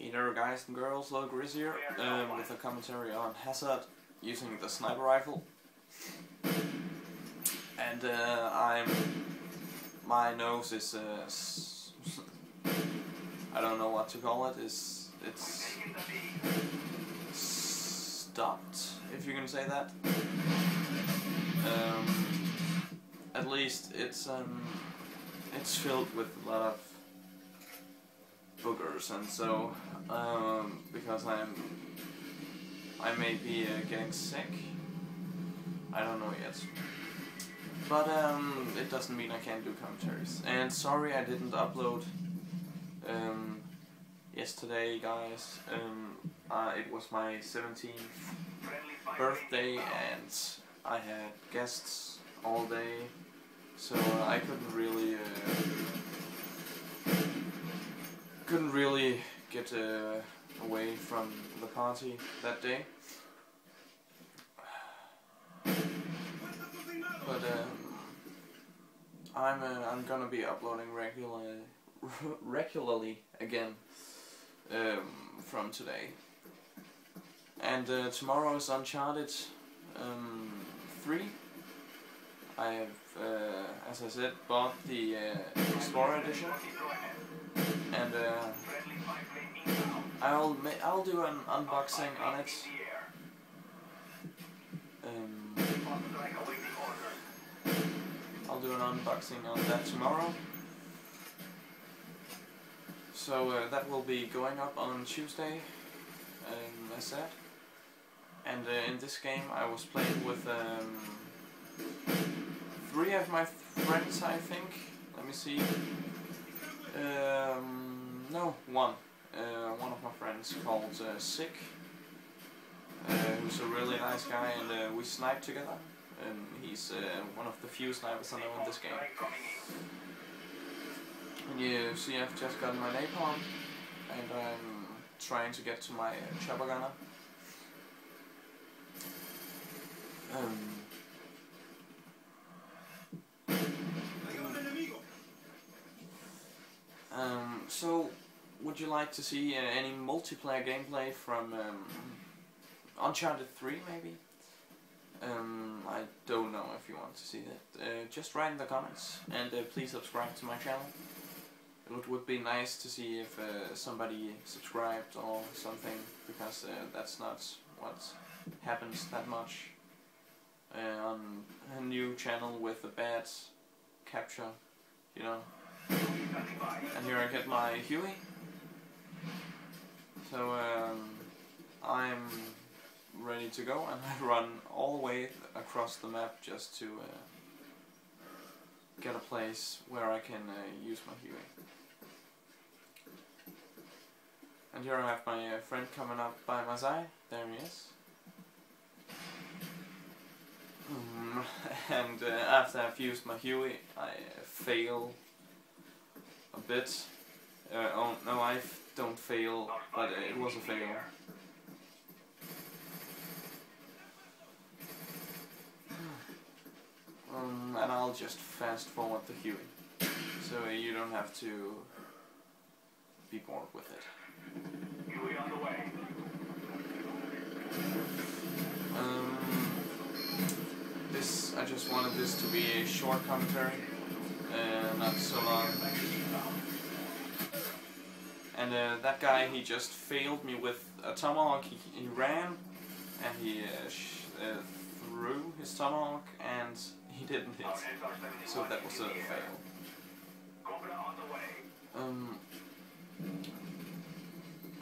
Hey there guys and girls, Logriz here, um, with a commentary on Hazard using the sniper rifle. And uh, I'm... my nose is... Uh, I don't know what to call it. it, is it's... stopped, if you can say that. Um, at least it's um, it's filled with a lot of boogers, and so um, because I'm I may be uh, getting sick. I don't know yet. But um, it doesn't mean I can't do commentaries. And sorry I didn't upload um, yesterday, guys. Um, uh, it was my 17th birthday, and I had guests all day, so I couldn't really uh, couldn't really get uh, away from the party that day. But um, I'm uh, I'm gonna be uploading regularly regularly again um, from today. And uh, tomorrow is Uncharted um, 3. I have, uh, as I said, bought the uh, Explorer edition, and uh, I'll I'll do an unboxing on it. Um, I'll do an unboxing on that tomorrow. So uh, that will be going up on Tuesday, um, as said. And uh, in this game I was playing with um, three of my friends, I think. Let me see. Um, no, one. Uh, one of my friends called uh, Sick, uh, who's a really nice guy, and uh, we snipe together. And he's uh, one of the few snipers I know in this game. And you see, I've just got my napalm, and I'm trying to get to my chopper gunner. Um, um, so, would you like to see uh, any multiplayer gameplay from um, Uncharted 3 maybe? Um, I don't know if you want to see that. Uh, just write in the comments and uh, please subscribe to my channel. It would be nice to see if uh, somebody subscribed or something because uh, that's not what happens that much uh, on a new channel with a bad capture, you know. And here I get my Huey. So um, I'm ready to go and I run all the way across the map just to uh, get a place where I can uh, use my Huey. And here I have my uh, friend coming up by my side. There he is. Mm, and uh, after I've used my Huey, I uh, fail a bit. Uh, oh, no, I don't fail, but it was a fail. Um, and I'll just fast forward the Huey, so you don't have to be bored with it. Huey on the way. Um, this I just wanted this to be a short commentary, uh, not so long. And uh, that guy, he just failed me with a tomahawk. He, he ran, and he uh, uh, threw his tomahawk, and he didn't hit. So that was a fail. Um,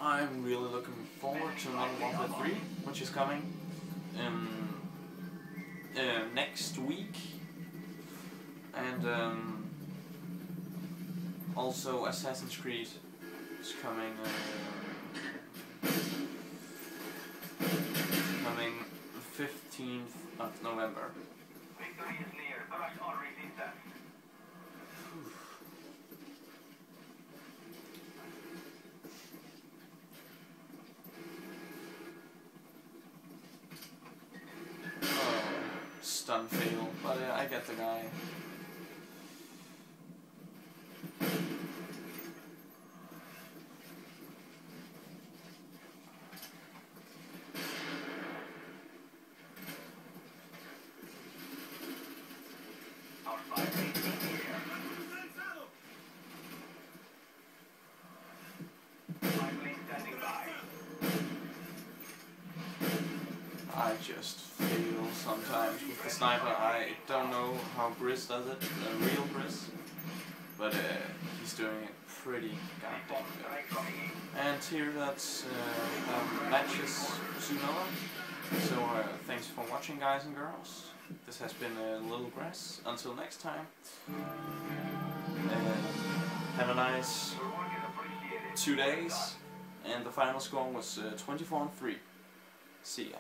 I'm really looking forward to Modern Warfare 3, which is coming um, uh, next week. And um, also Assassin's Creed is coming uh, coming 15th of November. Victory is near. Crush all resistance. Oh, stun fail, but uh, I get the guy. I just fail sometimes with the sniper. I don't know how Briz does it, the real Briz, but uh, he's doing it pretty goddamn good. And here that's uh, um, matches Tsunoda. So uh, thanks for watching guys and girls. This has been a LittleGrizz. Until next time. Uh, have a nice two days. And the final score was uh, 24 and 3. See ya.